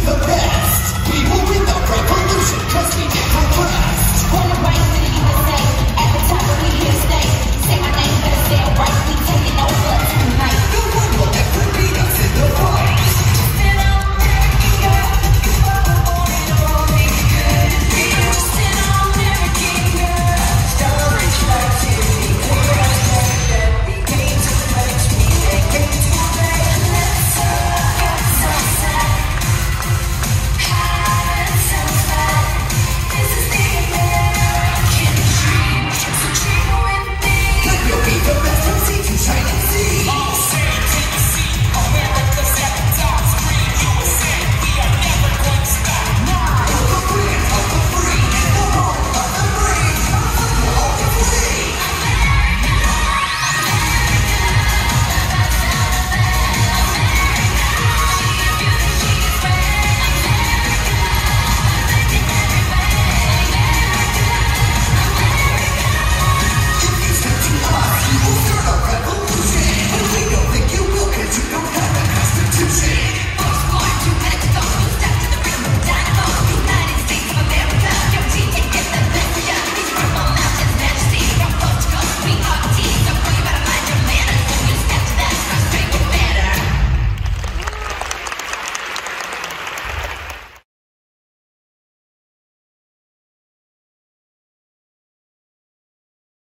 Leave a pet.